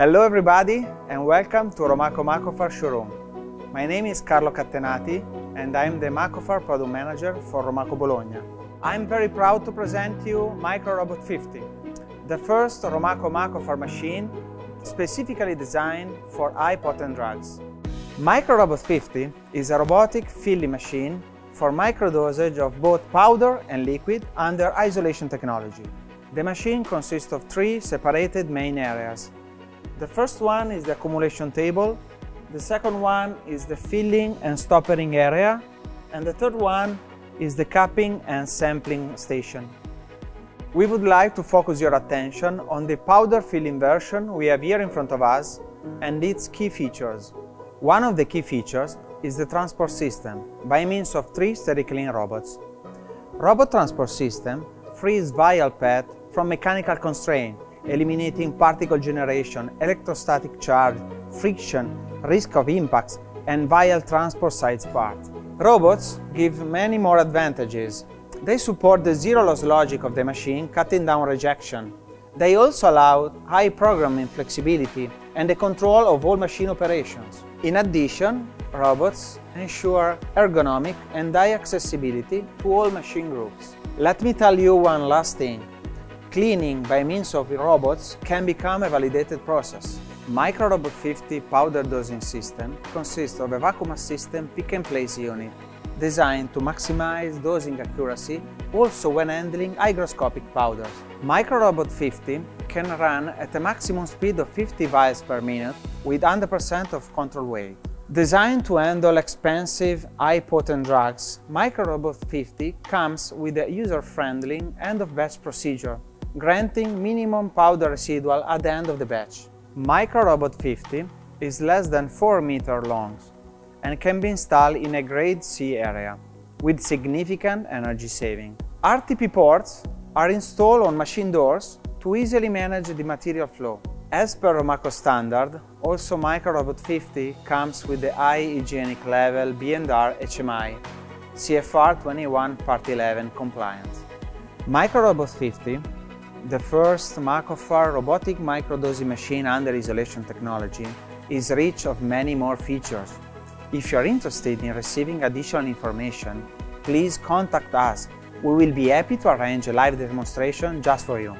Hello everybody and welcome to Romaco Macofar showroom. My name is Carlo Cattenati and I'm the Macofar product manager for Romaco Bologna. I'm very proud to present you MicroRobot 50, the first Romaco Macofar machine specifically designed for high potent drugs. MicroRobot 50 is a robotic filling machine for microdosage of both powder and liquid under isolation technology. The machine consists of three separated main areas the first one is the accumulation table, the second one is the filling and stoppering area, and the third one is the capping and sampling station. We would like to focus your attention on the powder filling version we have here in front of us and its key features. One of the key features is the transport system by means of three SteriClean robots. Robot Transport System frees vial pad from mechanical constraint eliminating particle generation, electrostatic charge, friction, risk of impacts, and vial transport sites part. Robots give many more advantages. They support the zero-loss logic of the machine, cutting down rejection. They also allow high programming flexibility and the control of all machine operations. In addition, robots ensure ergonomic and high accessibility to all machine groups. Let me tell you one last thing. Cleaning by means of robots can become a validated process. MicroRobot 50 powder dosing system consists of a vacuum system pick-and-place unit designed to maximize dosing accuracy also when handling hygroscopic powders. MicroRobot 50 can run at a maximum speed of 50 vials per minute with 100% of control weight. Designed to handle expensive, high-potent drugs, MicroRobot 50 comes with a user-friendly end-of-batch procedure granting minimum powder residual at the end of the batch. MicroRobot 50 is less than 4 meter long and can be installed in a grade C area with significant energy saving. RTP ports are installed on machine doors to easily manage the material flow. As per Romaco standard, also MicroRobot 50 comes with the high hygienic level B&R HMI CFR 21 Part 11 compliance. MicroRobot 50 the first Macofar robotic microdosing machine under isolation technology is rich of many more features. If you are interested in receiving additional information, please contact us. We will be happy to arrange a live demonstration just for you.